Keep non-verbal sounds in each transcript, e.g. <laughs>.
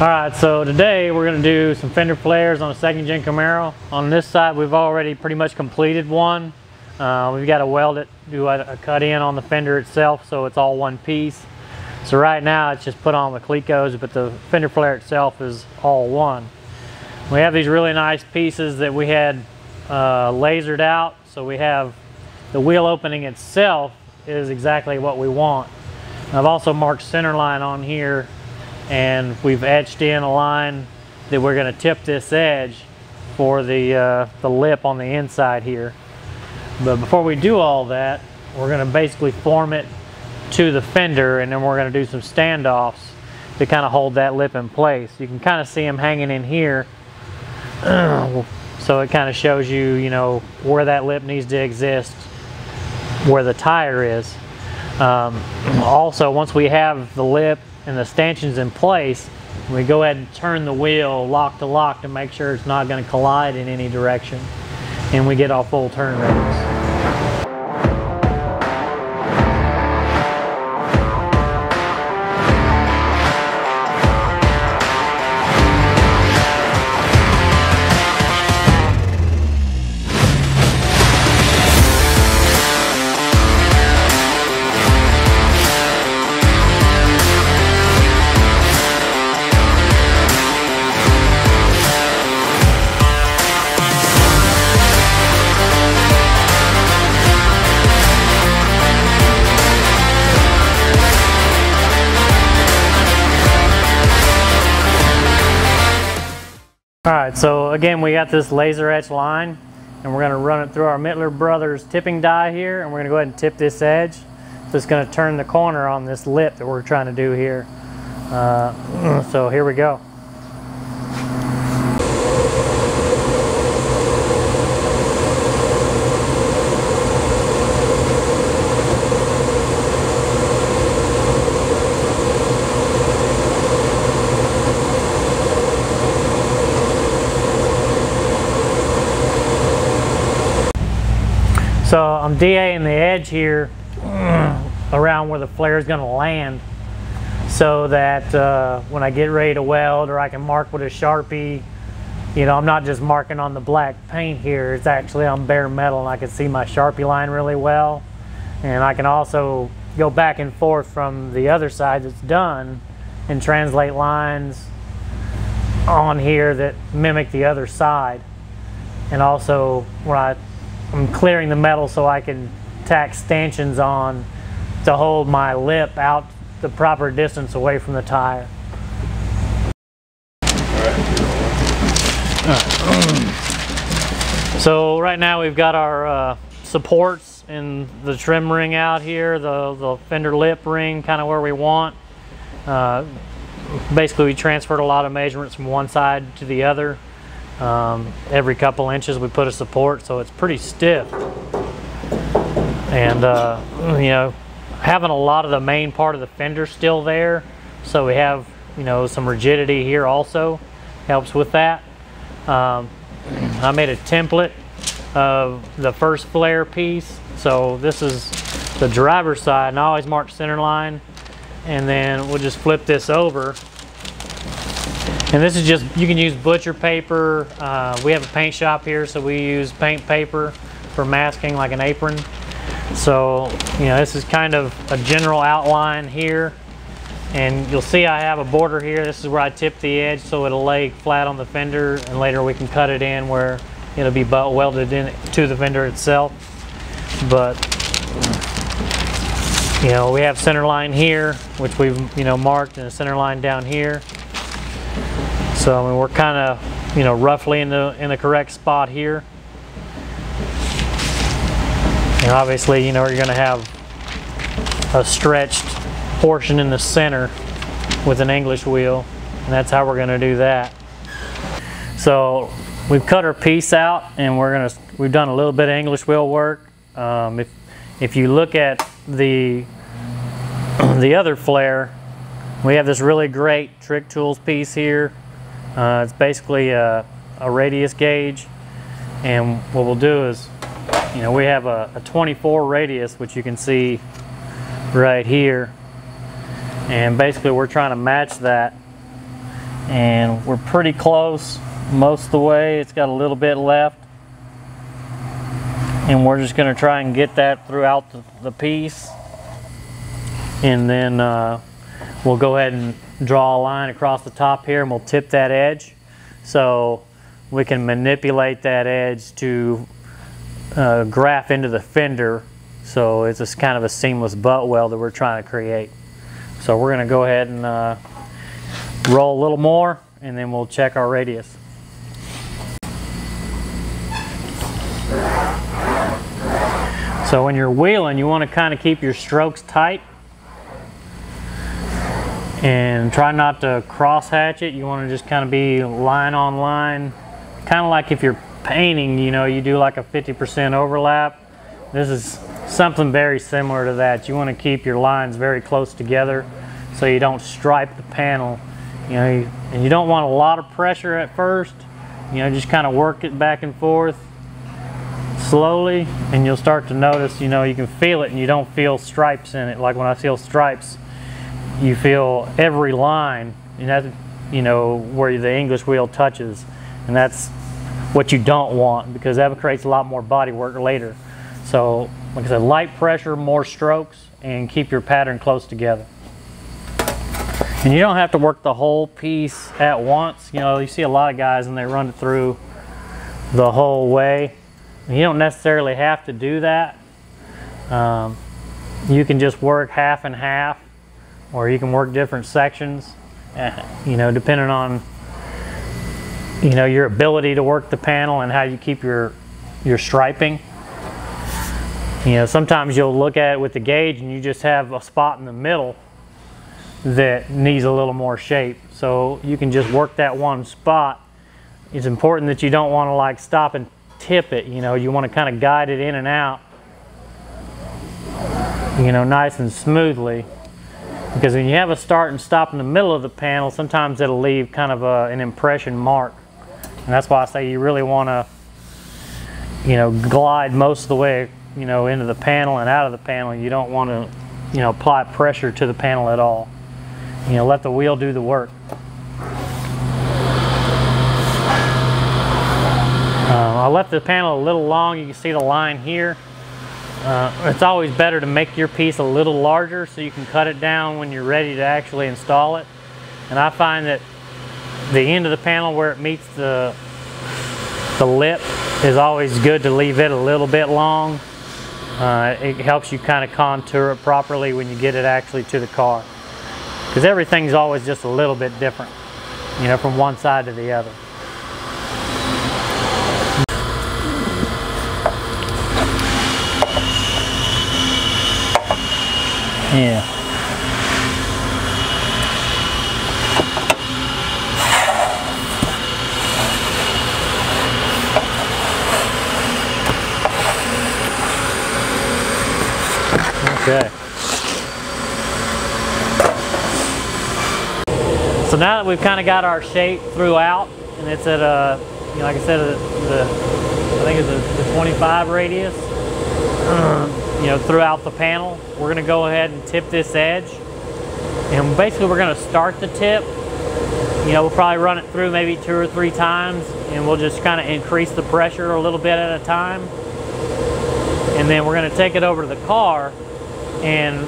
All right, so today we're gonna do some fender flares on a second gen Camaro. On this side, we've already pretty much completed one. Uh, we've got to weld it, do a, a, cut in on the fender itself so it's all one piece. So right now it's just put on the Clecos, but the fender flare itself is all one. We have these really nice pieces that we had uh, lasered out. So we have the wheel opening itself is exactly what we want. I've also marked center line on here and we've etched in a line that we're going to tip this edge for the, uh, the lip on the inside here. But before we do all that, we're gonna basically form it to the fender and then we're gonna do some standoffs to kind of hold that lip in place. You can kind of see them hanging in here. <clears throat> so it kind of shows you, you know, where that lip needs to exist, where the tire is. Um, <clears throat> also, once we have the lip and the stanchions in place, we go ahead and turn the wheel lock to lock to make sure it's not going to collide in any direction and we get our full turn radius. Right, so again, we got this laser etch line and we're gonna run it through our Mittler Brothers tipping die here and we're gonna go ahead and tip this edge. So it's gonna turn the corner on this lip that we're trying to do here. Uh, so here we go. So I'm DAing the edge here around where the flare is going to land so that uh, when I get ready to weld or I can mark with a Sharpie, you know, I'm not just marking on the black paint here, it's actually on bare metal and I can see my Sharpie line really well. And I can also go back and forth from the other side that's done and translate lines on here that mimic the other side. And also when I I'm clearing the metal so I can tack stanchions on to hold my lip out the proper distance away from the tire. So right now we've got our uh, supports and the trim ring out here, the, the fender lip ring kind of where we want. Uh, basically we transferred a lot of measurements from one side to the other. Um, every couple inches we put a support so it's pretty stiff. And uh, you know, having a lot of the main part of the fender still there so we have you know some rigidity here also helps with that. Um, I made a template of the first flare piece. So this is the driver's side and I always mark center line and then we'll just flip this over and this is just, you can use butcher paper. Uh, we have a paint shop here, so we use paint paper for masking like an apron. So, you know, this is kind of a general outline here. And you'll see I have a border here. This is where I tip the edge so it'll lay flat on the fender and later we can cut it in where it'll be welded in to the fender itself. But, you know, we have center line here, which we've, you know, marked and a center line down here. So I mean, we're kind of, you know, roughly in the in the correct spot here. And obviously, you know, you're going to have a stretched portion in the center with an English wheel, and that's how we're going to do that. So we've cut our piece out, and we're going to we've done a little bit of English wheel work. Um, if if you look at the the other flare, we have this really great trick tools piece here uh, it's basically a, a, radius gauge and what we'll do is you know we have a, a 24 radius which you can see right here and basically we're trying to match that And we're pretty close most of the way. It's got a little bit left. And we're just gonna try and get that throughout the, the piece. And then uh, we'll go ahead and draw a line across the top here and we'll tip that edge. So we can manipulate that edge to uh, graft into the fender so it's just kind of a seamless butt weld that we're trying to create. So we're going to go ahead and uh, roll a little more and then we'll check our radius. So when you're wheeling you want to kind of keep your strokes tight and try not to cross hatch it. You want to just kind of be line on line kind of like if you're painting, you know, you do like a 50% overlap. This is something very similar to that. You want to keep your lines very close together so you don't stripe the panel. You know, and you don't want a lot of pressure at first. You know, just kind of work it back and forth slowly and you'll start to notice, you know, you can feel it and you don't feel stripes in it. Like when I feel stripes, you feel every line and that, you know, where the English wheel touches and that's what you don't want because that creates a lot more body work later. So like I said, light pressure, more strokes, and keep your pattern close together. And you don't have to work the whole piece at once. You know, you see a lot of guys and they run it through the whole way. You don't necessarily have to do that. Um, you can just work half and half, or you can work different sections, <laughs> you know, depending on you know, your ability to work the panel and how you keep your, your striping. You know, sometimes you'll look at it with the gauge and you just have a spot in the middle that needs a little more shape. So you can just work that one spot. It's important that you don't want to like stop and tip it. You know, you want to kind of guide it in and out, you know, nice and smoothly. Because when you have a start and stop in the middle of the panel, sometimes it'll leave kind of a, an impression mark. And that's why I say you really want to, you know, glide most of the way, you know, into the panel and out of the panel. You don't want to, you know, apply pressure to the panel at all. You know, let the wheel do the work. Uh, I left the panel a little long. You can see the line here. Uh, it's always better to make your piece a little larger so you can cut it down when you're ready to actually install it. And I find that the end of the panel where it meets the, the lip is always good to leave it a little bit long. Uh, it helps you kind of contour it properly when you get it actually to the car. Because everything's always just a little bit different, you know, from one side to the other. Yeah. Okay. So now that we've kind of got our shape throughout, and it's at a, you know, like I said, the, the I think it's a, the 25 radius, um, you know, throughout the panel, we're to go ahead and tip this edge. And basically we're to start the tip. You know, we'll probably run it through maybe two or three times, and we'll just kind of increase the pressure a little bit at a time. And then we're to take it over to the car and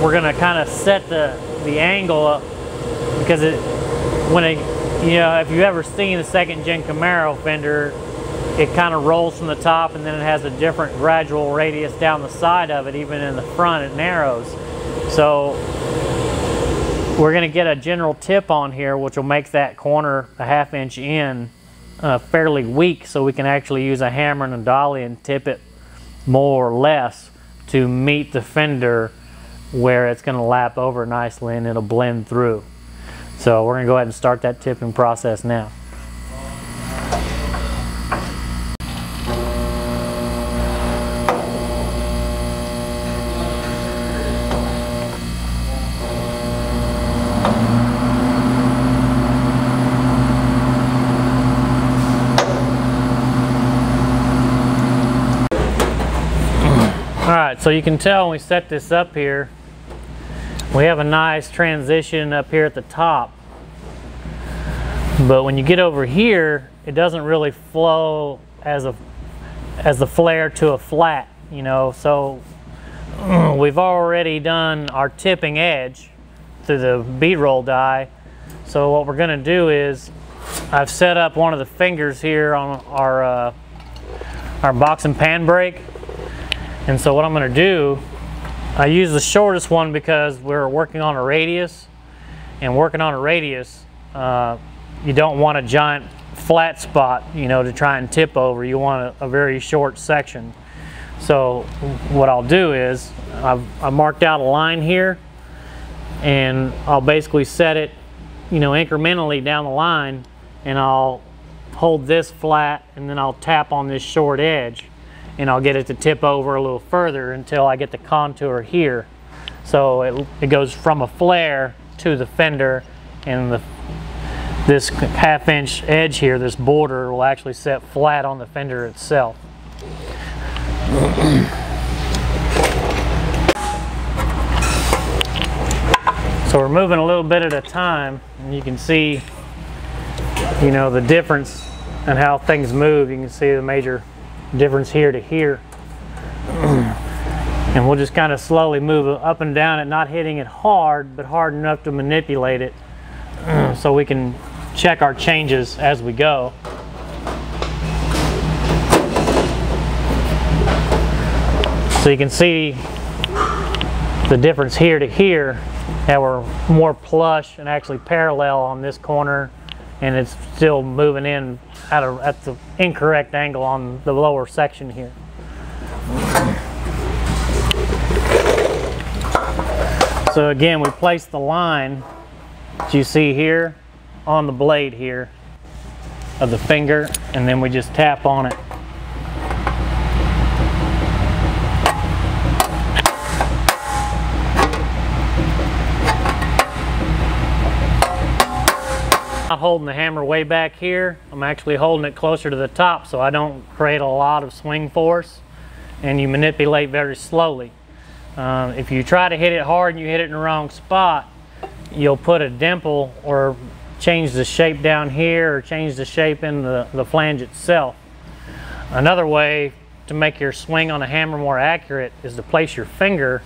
we're gonna kind of set the the angle up because it when it you know if you've ever seen the second gen Camaro fender it kind of rolls from the top and then it has a different gradual radius down the side of it even in the front it narrows so we're going to get a general tip on here which will make that corner a half inch in uh, fairly weak so we can actually use a hammer and a dolly and tip it more or less to meet the fender where it's going to lap over nicely and it'll blend through. So we're going to go ahead and start that tipping process now. right, so you can tell when we set this up here, we have a nice transition up here at the top. But when you get over here, it doesn't really flow as a as the flare to a flat, you know. So <clears throat> we've already done our tipping edge through the bead roll die. So what we're gonna do is I've set up one of the fingers here on our uh, our box and pan brake. And so what I'm gonna do, I use the shortest one because we're working on a radius and working on a radius, uh, you don't want a giant flat spot, you know, to try and tip over. You want a, a very short section. So what I'll do is I've, I've marked out a line here and I'll basically set it, you know, incrementally down the line and I'll hold this flat and then I'll tap on this short edge and I'll get it to tip over a little further until I get the contour here. So it, it goes from a flare to the fender and the this half inch edge here, this border will actually set flat on the fender itself. <clears throat> So we're moving a little bit at a time and you can see you know the difference and how things move. You can see the major difference here to here. <clears throat> and we'll just kind of slowly move up and down it, not hitting it hard, but hard enough to manipulate it <clears throat> so we can check our changes as we go. So you can see the difference here to here that we're more plush and actually parallel on this corner and it's still moving in at, a, at the incorrect angle on the lower section here. So again, we place the line that you see here on the blade here of the finger and then we just tap on it. Not holding the hammer way back here. I'm actually holding it closer to the top so I don't create a lot of swing force and you manipulate very slowly. Um, if you try to hit it hard and you hit it in the wrong spot, you'll put a dimple or change the shape down here or change the shape in the, the flange itself. Another way to make your swing on a hammer more accurate is to place your finger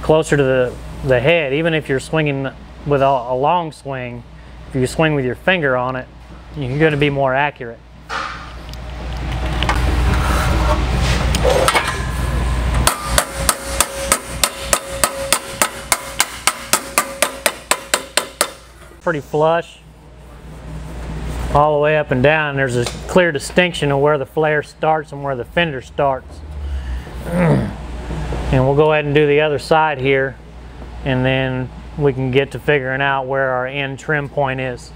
closer to the, the head. Even if you're swinging with a, a long swing, if you swing with your finger on it, you're going to be more accurate. pretty flush all the way up and down. There's a clear distinction of where the flare starts and where the fender starts. <clears throat> and we'll go ahead and do the other side here and then we can get to figuring out where our end trim point is.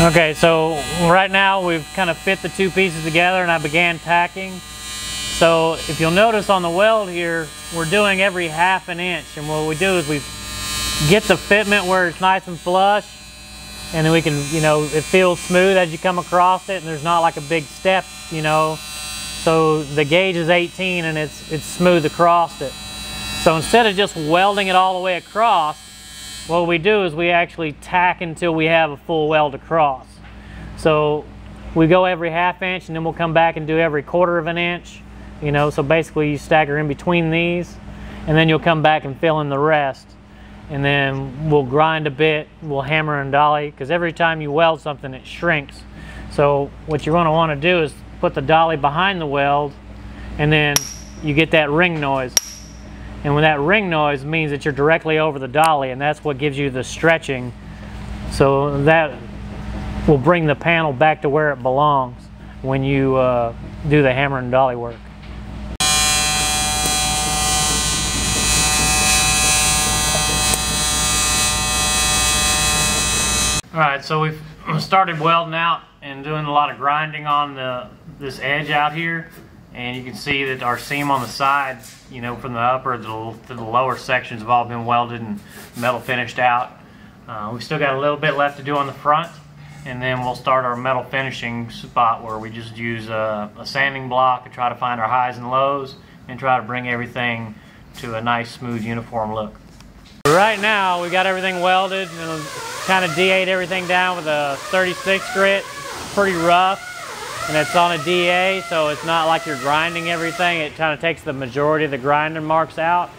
Okay, so right now we've kind of fit the two pieces together and I began tacking. So if you'll notice on the weld here, we're doing every half an inch. And what we do is we get the fitment where it's nice and flush and then we can, you know, it feels smooth as you come across it and there's not like a big step, you know. So the gauge is 18 and it's, it's smooth across it. So instead of just welding it all the way across, what we do is we actually tack until we have a full weld across. So we go every half inch and then we'll come back and do every quarter of an inch. You know, so basically you stagger in between these and then you'll come back and fill in the rest. And then we'll grind a bit, we'll hammer and dolly, because every time you weld something, it shrinks. So what you're gonna wanna do is put the dolly behind the weld and then you get that ring noise. And when that ring noise means that you're directly over the dolly and that's what gives you the stretching So that will bring the panel back to where it belongs when you uh, do the hammer and dolly work. All right, so we've <clears throat> started welding out and doing a lot of grinding on the this edge out here. And you can see that our seam on the side, you know, from the upper to the, to the lower sections have all been welded and metal finished out. Uh, we've still got a little bit left to do on the front. And then we'll start our metal finishing spot where we just use a, a sanding block to try to find our highs and lows and try to bring everything to a nice, smooth, uniform look. Right now, we've got everything welded and kind of DA'd everything down with a 36 grit. Pretty rough. And it's on a DA, so it's not like you're grinding everything. It kind of takes the majority of the grinding marks out.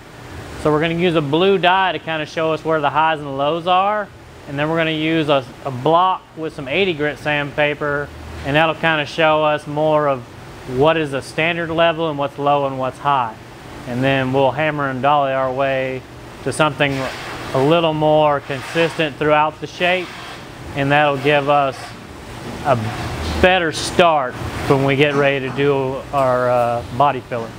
So we're going to use a blue dye to kind of show us where the highs and lows are. And then we're going to use a, a block with some 80 grit sandpaper. And that'll kind of show us more of what is a standard level and what's low and what's high. And then we'll hammer and dolly our way to something a little more consistent throughout the shape and that'll give us a better start when we get ready to do our uh, body filler.